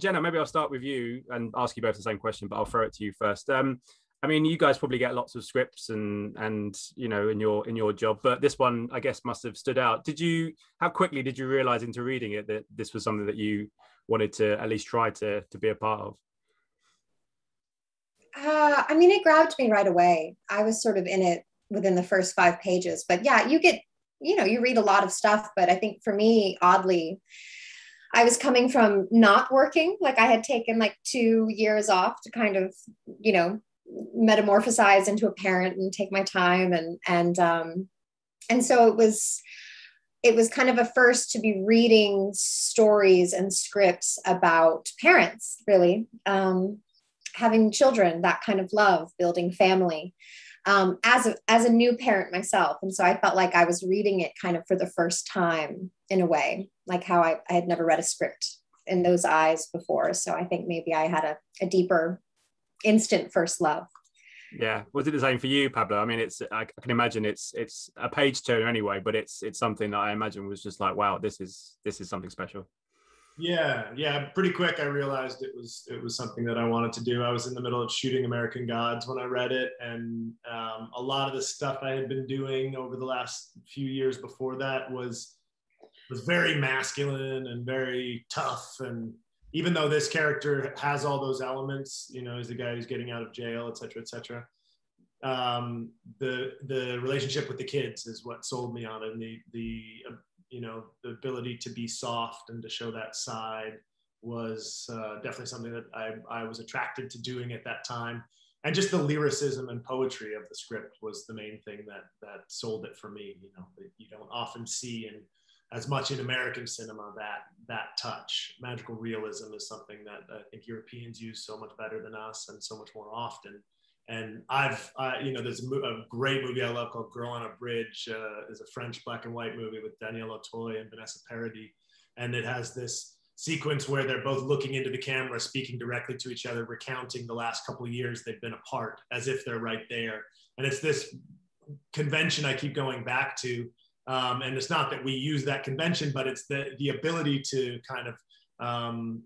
Jena, maybe I'll start with you and ask you both the same question, but I'll throw it to you first. Um, I mean, you guys probably get lots of scripts and and you know in your in your job, but this one I guess must have stood out. Did you? How quickly did you realize into reading it that this was something that you wanted to at least try to to be a part of? Uh, I mean, it grabbed me right away. I was sort of in it within the first five pages, but yeah, you get you know you read a lot of stuff, but I think for me, oddly. I was coming from not working, like I had taken like two years off to kind of, you know, metamorphosize into a parent and take my time. And and um and so it was it was kind of a first to be reading stories and scripts about parents really. Um having children that kind of love building family um, as a as a new parent myself. And so i felt like i was reading it kind of for the first time in a way like how i, I had never read a script in those eyes before so i think maybe i had a, a deeper instant first love. Yeah, was it the same for you, Pablo? I mean, it's I can imagine it's it's a page turner anyway, but it's it's something that I imagine was just like, wow, this is this is something special. Yeah, yeah, pretty quick I realized it was it was something that I wanted to do. I was in the middle of shooting American Gods when I read it, and um, a lot of the stuff I had been doing over the last few years before that was was very masculine and very tough. And even though this character has all those elements, you know, he's a guy who's getting out of jail, et cetera, et cetera. Um, the the relationship with the kids is what sold me on it, and the the uh, you know the ability to be soft and to show that side was uh, definitely something that I, I was attracted to doing at that time. And just the lyricism and poetry of the script was the main thing that that sold it for me you know that you don't often see in as much in American cinema that that touch. Magical realism is something that I think Europeans use so much better than us and so much more often. And I've, you know, there's a, a, great movie I love called Girl on a Bridge. Uh, is a French black and white movie with Daniel Auteuil and Vanessa Paradis, and it has this sequence where they're both looking into the camera, speaking directly to each other, recounting the last couple of years they've been apart, as if they're right there. And it's this convention I keep going back to um, and it's not that we use that convention, but it's the, the ability to kind of um,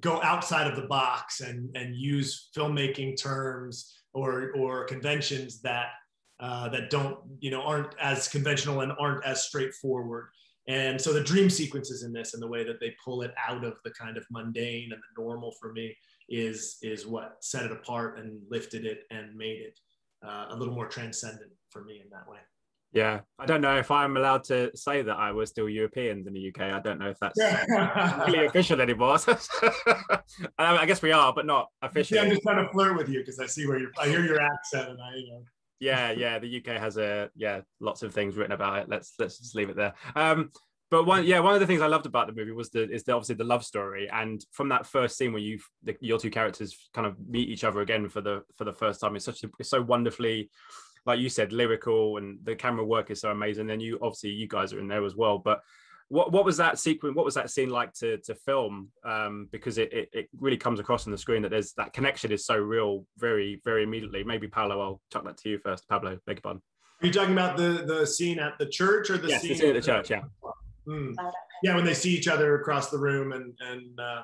go outside of the box and, and use filmmaking terms or, or conventions that, uh, that don't, you know, aren't as conventional and aren't as straightforward. And so the dream sequences in this and the way that they pull it out of the kind of mundane and the normal for me is, is what set it apart and lifted it and made it uh, a little more transcendent for me in that way. Yeah, I don't know if I'm allowed to say that I was still Europeans in the UK. I don't know if that's really official anymore. I guess we are, but not officially. Yeah, I'm just trying to flirt with you because I see where you're. I hear your accent, and I, you know. Yeah, yeah. The UK has a yeah, lots of things written about it. Let's let's just leave it there. Um, but one yeah, one of the things I loved about the movie was the is the, obviously the love story, and from that first scene where you your two characters kind of meet each other again for the for the first time, it's such a, it's so wonderfully like you said, lyrical and the camera work is so amazing. And then you obviously you guys are in there as well. But what what was that sequence? What was that scene like to to film? Um, because it, it, it really comes across on the screen that there's that connection is so real, very very immediately. Maybe Paolo, I'll chuck that to you first. Pablo, beg your pardon. Are you talking about the the scene at the church or the yes, scene, the scene at the church? Yeah. Mm. Yeah, when they see each other across the room and and uh,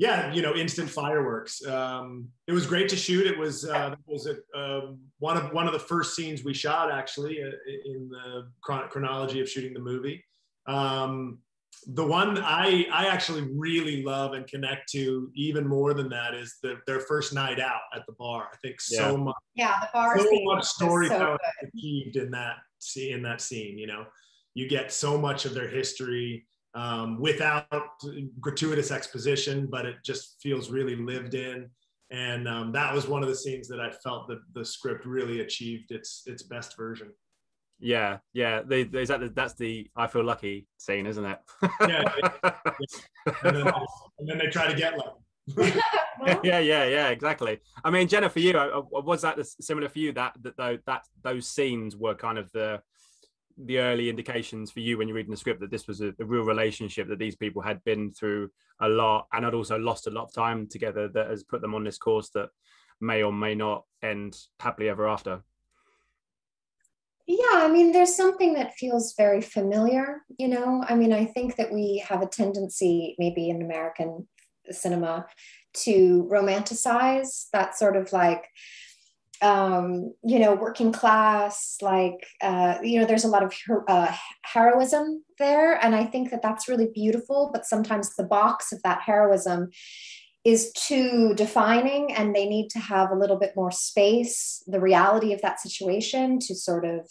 yeah, you know, instant fireworks. Um, it was great to shoot. It was uh, was a, um, one of one of the first scenes we shot actually uh, in the chron- chronology of shooting the movie. Um, the one I I actually really love and connect to even more than that is the, their first night out at the bar. I think so much. Yeah, the bar. So much storytelling so achieved in that. In that scene, you know, you get so much of their history um, without gratuitous exposition, but it just feels really lived in. And um, that was one of the scenes that I felt that the script really achieved its its best version. Yeah, yeah. They, they, that, that's the I feel lucky scene, isn't it? yeah. yeah. And, then, and, then, they try to get lucky. yeah, yeah, yeah, exactly. I mean, Jena, for you, uh, uh, was that similar for you? That that that those scenes were kind of the the early indications for you when you're reading the script that this was a, a, real relationship that these people had been through a lot and had also lost a lot of time together that has put them on this course that may or may not end happily ever after? Yeah i mean there's something that feels very familiar you know? I mean i think that we have a tendency maybe in american cinema to romanticize that sort of like um, you know, working class, like, uh, you know, there's a lot of uh, heroism there. And I think that that's really beautiful. But sometimes the box of that heroism is too defining and they need to have a little bit more space, the reality of that situation to sort of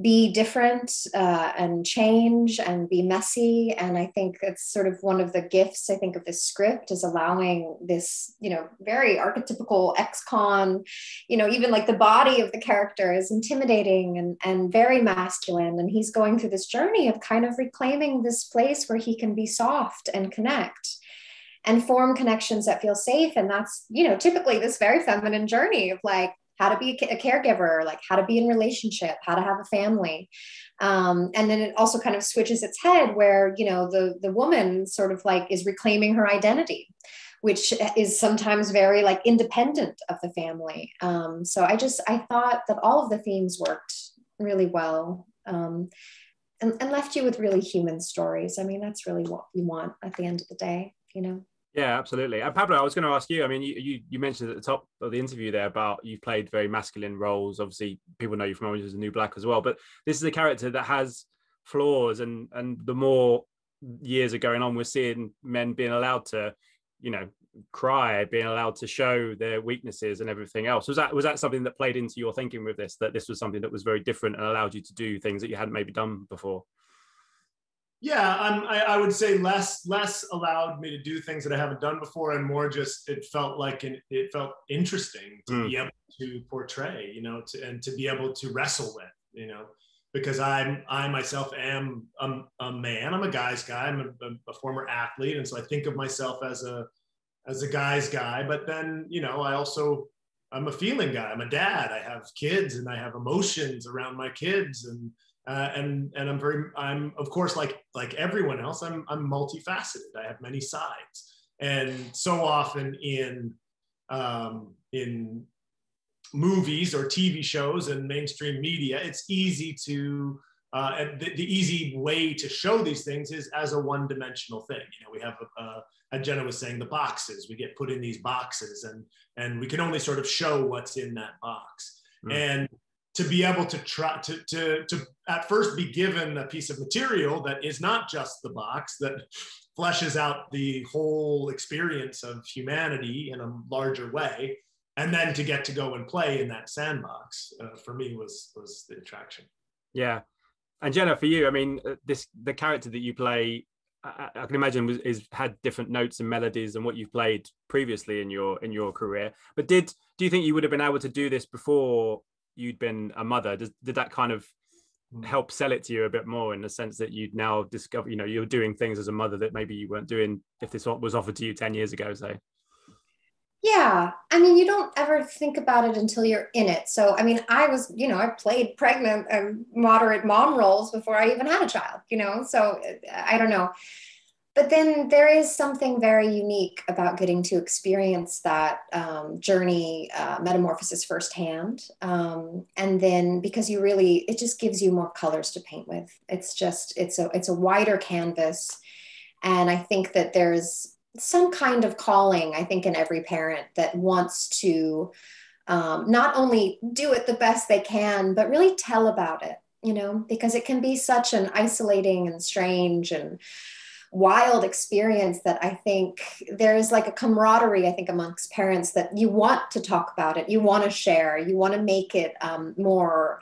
be different uh, and change and be messy. And I think it's sort of one of the gifts, I think, of this script is allowing this, you know, very archetypical ex-con, you know, even like the body of the character is intimidating and, and very masculine. And he's going through this journey of kind of reclaiming this place where he can be soft and connect and form connections that feel safe. And that's, you know, typically this very feminine journey of like, how to be a caregiver, like how to be in relationship, how to have a family. Um, and then it also kind of switches its head where, you know, the, the woman sort of like is reclaiming her identity, which is sometimes very like independent of the family. Um, so I just, I thought that all of the themes worked really well. Um, and, and left you with really human stories. I mean, that's really what you want at the end of the day, you know? Yeah, absolutely. And Pablo, I was going to ask you. I mean, you, you, you mentioned at the top of the interview there about you've played very masculine roles. Obviously, people know you from Orange Is the New Black as well. But this is a character that has flaws, and and the more years are going on, we're seeing men being allowed to, you know, cry, being allowed to show their weaknesses and everything else. Was that was that something that played into your thinking with this? That this was something that was very different and allowed you to do things that you hadn't maybe done before? Yeah, I, I would say less less allowed me to do things that I haven't done before, and more just it felt like an, it felt interesting to mm. be able to portray, you know, to, and to be able to wrestle with, you know, because I'm I myself am a, a man. I'm a guy's guy. I'm a, a, former athlete, and so I think of myself as a as a guy's guy. But then, you know, I also I'm a feeling guy. I'm a dad. I have kids, and I have emotions around my kids, and uh, and and I'm very I'm of course like like everyone else I'm I'm multifaceted. I have many sides, and so often in um, in movies or TV shows and mainstream media, it's easy to uh, the, the, easy way to show these things is as a one-dimensional thing. You know, we have, uh, as Jena was saying, the boxes. We get put in these boxes, and and we can only sort of show what's in that box. Mm. And to be able to try to, to, to at first be given a piece of material that is not just the box that fleshes out the whole experience of humanity in a larger way and then to get to go and play in that sandbox uh, for me was was the attraction yeah and jena for you i mean uh, this the character that you play I, I can imagine was, is had different notes and melodies than what you've played previously in your in your career. But did do you think you would have been able to do this before you'd been a mother? Does, did that kind of hmm. help sell it to you a bit more in the sense that you'd now discover you know you're doing things as a mother that maybe you weren't doing if this was offered to you 10 years ago say yeah i mean you don't ever think about it until you're in it. So i mean i was you know i played pregnant and moderate mom roles before i even had a child you know so i don't know. But then there is something very unique about getting to experience that um, journey uh, metamorphosis firsthand. Um, and then because you really it just gives you more colors to paint with. It's just it's a it's a wider canvas. And i think that there's some kind of calling i think in every parent that wants to um, not only do it the best they can but really tell about it you know because it can be such an isolating and strange and wild experience that I think there's like a camaraderie, I think, amongst parents that you want to talk about it, you want to share, you want to make it um, more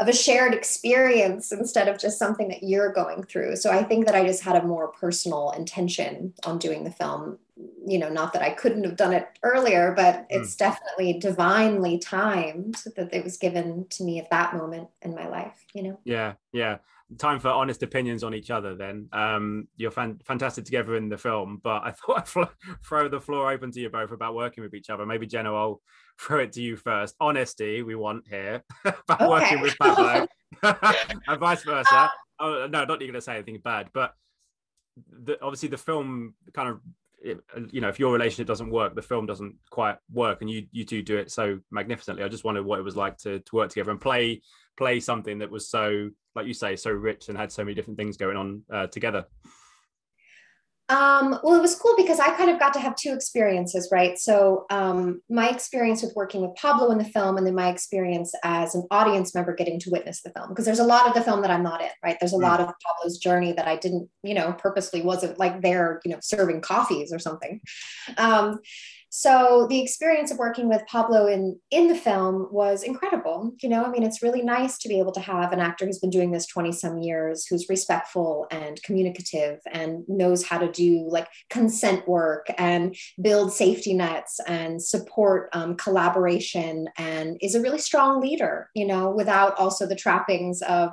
of a shared experience instead of just something that you're going through. So I think that I just had a more personal intention on doing the film. You know, not that I couldn't have done it earlier, but mm. it's definitely divinely timed that it was given to me at that moment in my life, you know? Yeah, yeah time for honest opinions on each other then um, you're fan- fantastic together in the film but i thought i'd fl- throw the floor open to you both about working with each other maybe jena i'll throw it to you first honesty we want here about okay. working with pablo and vice versa uh, oh, no not you're going to say anything bad but the, obviously the film kind of you know if your relationship doesn't work the film doesn't quite work and you you two do it so magnificently. I just wondered what it was like to, to work together and play play something that was so like you say so rich and had so many different things going on uh, together Um, well, it was cool because I kind of got to have two experiences, right? So, um, my experience with working with Pablo in the film, and then my experience as an audience member getting to witness the film, because there's a lot of the film that I'm not in, right? There's a mm. lot of Pablo's journey that I didn't, you know, purposely wasn't like there, you know, serving coffees or something. Um, so the experience of working with Pablo in in the film was incredible. You know, I mean, it's really nice to be able to have an actor who's been doing this 20 some years, who's respectful and communicative and knows how to do like consent work and build safety nets and support um, collaboration and is a really strong leader, you know, without also the trappings of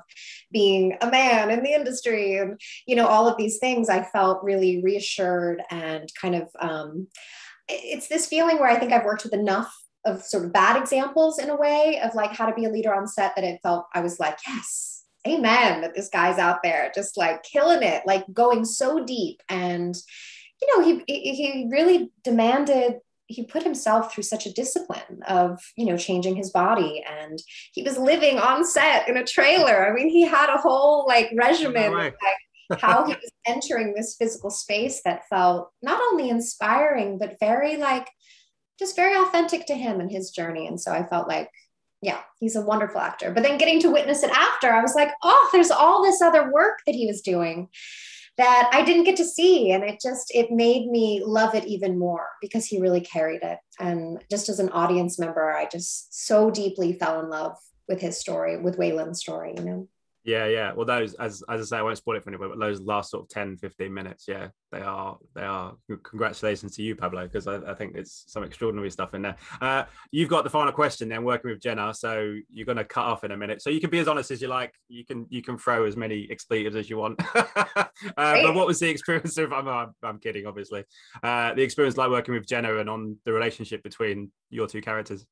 being a man in the industry and, you know, all of these things. I felt really reassured and kind of, um, it's this feeling where I think I've worked with enough of sort of bad examples in a way of like how to be a leader on set that it felt I was like, yes, amen, that this guy's out there just like killing it, like going so deep. And, you know, he, he really demanded he put himself through such a discipline of you know changing his body. And he was living on set in a trailer. I mean he had a whole like regimen like how he was entering this physical space that felt not only inspiring, but very like just very authentic to him and his journey. And so I felt like, yeah, he's a wonderful actor. But then getting to witness it after, I was like, oh, there's all this other work that he was doing that I didn't get to see. And it just, it made me love it even more because he really carried it. And just as an audience member, I just so deeply fell in love with his story, with Wayland's story, you know? Yeah, yeah. Well, those, as as I say, I won't spoil it for anybody, but those last sort of 10, 15 minutes, yeah, they are, they are. Congratulations to you, Pablo, because I, I, think it's some extraordinary stuff in there. Uh, you've got the final question then, working with Jena, so you're going to cut off in a minute. So you can be as honest as you like. You can you can throw as many expletives as you want. uh, but what was the experience of? I'm, I'm, I'm kidding, obviously. Uh, the experience like working with Jena and on the relationship between your two characters.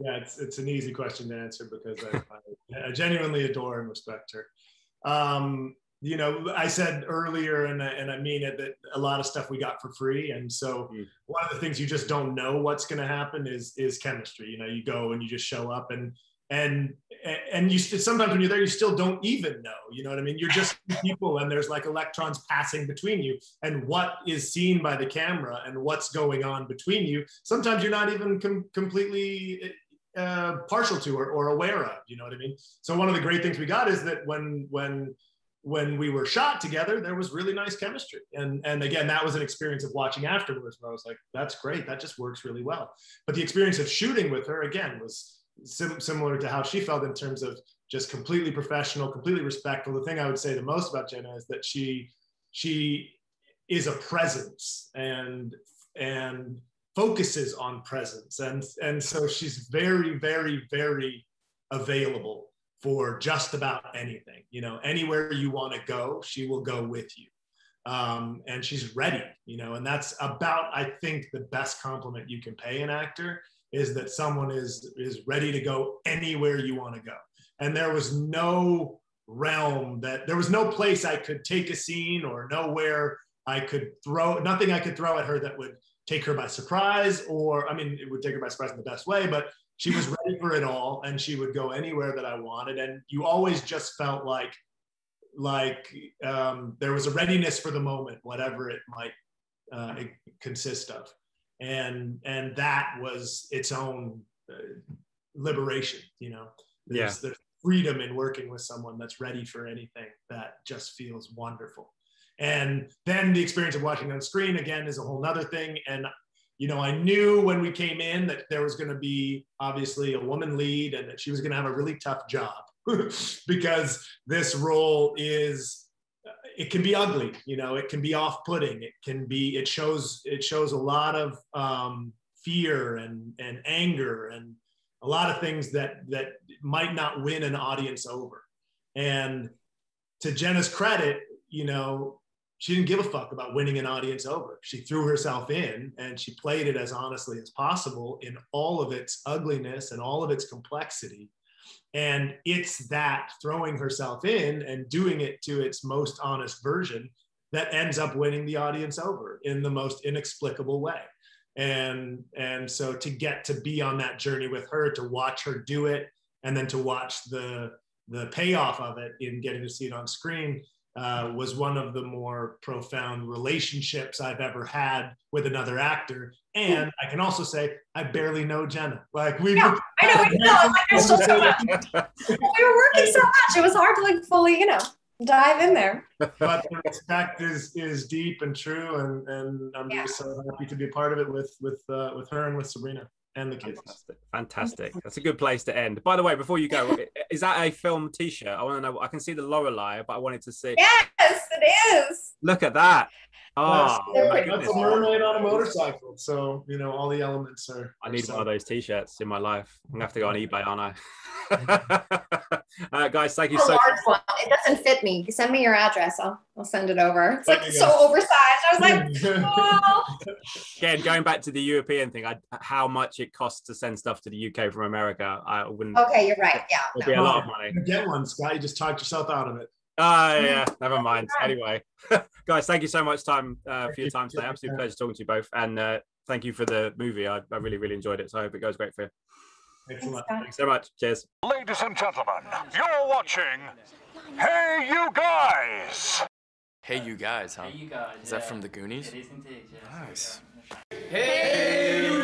Yeah, it's it's an easy question to answer because I, I, I genuinely adore and respect her. Um, you know, I said earlier, and I, and I mean it, that a lot of stuff we got for free, and so mm. one of the things you just don't know what's going to happen is is chemistry. You know, you go and you just show up, and and and you sometimes when you're there you still don't even know you know what i mean you're just people and there's like electrons passing between you and what is seen by the camera and what's going on between you sometimes you're not even com- completely uh, partial to or, or aware of you know what i mean? So one of the great things we got is that when when when we were shot together there was really nice chemistry. And and again that was an experience of watching afterwards where i was like that's great. That just works really well. But the experience of shooting with her again was sim- similar to how she felt in terms of just completely professional completely respectful. The thing i would say the most about jena is that she she is a presence and and focuses on presence. And and so she's very very very available for just about anything. You know anywhere you want to go she will go with you. Um, and she's ready you know and that's about i think the best compliment you can pay an actor is that someone is is ready to go anywhere you want to go. And there was no realm that there was no place i could take a scene or nowhere i could throw nothing i could throw at her that would take her by surprise, or I mean, it would take her by surprise in the best way, but she was ready for it all and she would go anywhere that I wanted. And you always just felt like, like um, there was a readiness for the moment, whatever it might uh, it consist of. And, and that was its own uh, liberation, you know, there's, yeah. the freedom in working with someone that's ready for anything that just feels wonderful. And then the experience of watching on screen again is a whole nother thing. And you know, I knew when we came in that there was going to be obviously a woman lead and that she was going to have a really tough job because this role is it can be ugly you know it can be off-putting it can be it shows it shows a lot of um, fear and and anger and a lot of things that that might not win an audience over and to jena's credit you know she didn't give a fuck about winning an audience over. She threw herself in and she played it as honestly as possible in all of its ugliness and all of its complexity. And it's that throwing herself in and doing it to its most honest version that ends up winning the audience over in the most inexplicable way. And, and so to get to be on that journey with her, to watch her do it, and then to watch the, the payoff of it in getting to see it on screen uh, was one of the more profound relationships I've ever had with another actor. And I can also say I barely know Jena. Like we, yeah, I know, we know. Like there's still so much. we were working so much; it was hard to like fully, you know, dive in there. but the respect is is deep and true, and and I'm yeah. just so happy to be a part of it with with uh, with her and with Sabrina and the kids. Fantastic. Fantastic. That's a good place to end. By the way, before you go, is that a film T-shirt? I want to know. I can see the Lorelei, but I wanted to see. Yes, it is. Look at that. Oh, yes, that's a mermaid on a motorcycle. So you know all the elements are. I need so. one of those T-shirts in my life. I'm gonna have to go on eBay, aren't I? uh, guys, thank you a so large much. One. It doesn't fit me. Send me your address. I'll, I'll send it over. It's like so go. oversized. I was like, oh. Again, going back to the European thing, I, how much it costs to send stuff to the UK from America, I wouldn't. Okay, you're right. Yeah. It'd no. be a lot of money. Get one, Scott. You just talked yourself out of it. Oh, yeah, never mind. Anyway, guys, thank you so much time uh, for your time today. Absolute pleasure talking to you both. And uh, thank you for the movie. I, I really, really enjoyed it. So I hope it goes great for you. Excellent. Thanks so much. Cheers. Ladies and gentlemen, you're watching HeyUGuys. Hey You Guys, huh? HeyUGuys. Is that from the Goonies? It is indeed, Nice. Hey